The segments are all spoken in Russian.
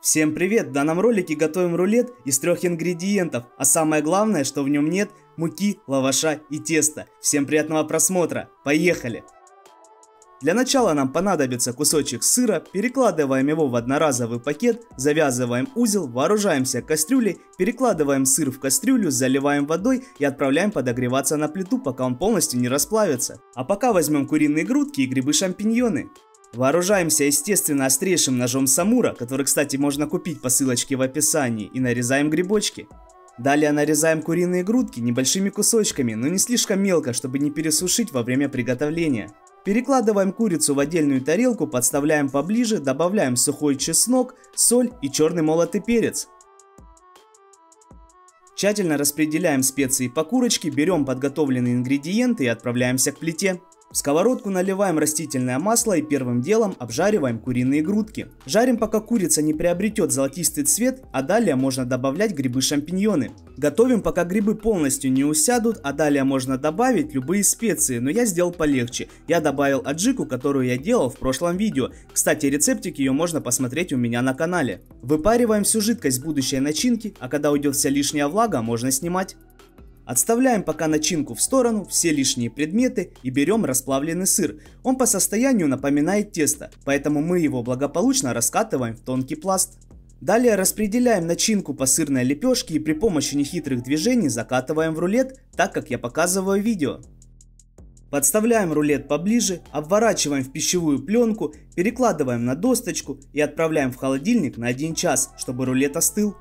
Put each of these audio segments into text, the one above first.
Всем привет! В данном ролике готовим рулет из трех ингредиентов, а самое главное, что в нем нет муки, лаваша и теста. Всем приятного просмотра! Поехали! Для начала нам понадобится кусочек сыра, перекладываем его в одноразовый пакет, завязываем узел, вооружаемся кастрюлей, перекладываем сыр в кастрюлю, заливаем водой и отправляем подогреваться на плиту, пока он полностью не расплавится. А пока возьмем куриные грудки и грибы-шампиньоны. Вооружаемся, естественно, острейшим ножом Самура, который, кстати, можно купить по ссылочке в описании, и нарезаем грибочки. Далее нарезаем куриные грудки небольшими кусочками, но не слишком мелко, чтобы не пересушить во время приготовления. Перекладываем курицу в отдельную тарелку, подставляем поближе, добавляем сухой чеснок, соль и черный молотый перец. Тщательно распределяем специи по курочке, берем подготовленные ингредиенты и отправляемся к плите. В сковородку наливаем растительное масло и первым делом обжариваем куриные грудки. Жарим пока курица не приобретет золотистый цвет, а далее можно добавлять грибы-шампиньоны. Готовим пока грибы полностью не усядут, а далее можно добавить любые специи, но я сделал полегче. Я добавил аджику, которую я делал в прошлом видео. Кстати, рецептик ее можно посмотреть у меня на канале. Выпариваем всю жидкость будущей начинки, а когда уйдет вся лишняя влага, можно снимать. Отставляем пока начинку в сторону, все лишние предметы и берем расплавленный сыр. Он по состоянию напоминает тесто, поэтому мы его благополучно раскатываем в тонкий пласт. Далее распределяем начинку по сырной лепешке и при помощи нехитрых движений закатываем в рулет, так как я показываю в видео. Подставляем рулет поближе, обворачиваем в пищевую пленку, перекладываем на досточку и отправляем в холодильник на 1 час, чтобы рулет остыл.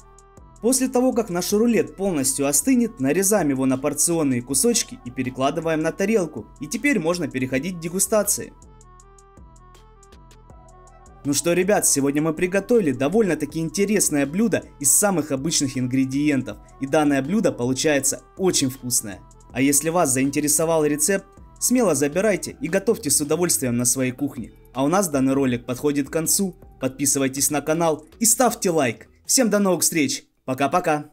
После того, как наш рулет полностью остынет, нарезаем его на порционные кусочки и перекладываем на тарелку. И теперь можно переходить к дегустации. Ну что, ребят, сегодня мы приготовили довольно-таки интересное блюдо из самых обычных ингредиентов. И данное блюдо получается очень вкусное. А если вас заинтересовал рецепт, смело забирайте и готовьте с удовольствием на своей кухне. А у нас данный ролик подходит к концу. Подписывайтесь на канал и ставьте лайк. Всем до новых встреч! Пока-пока.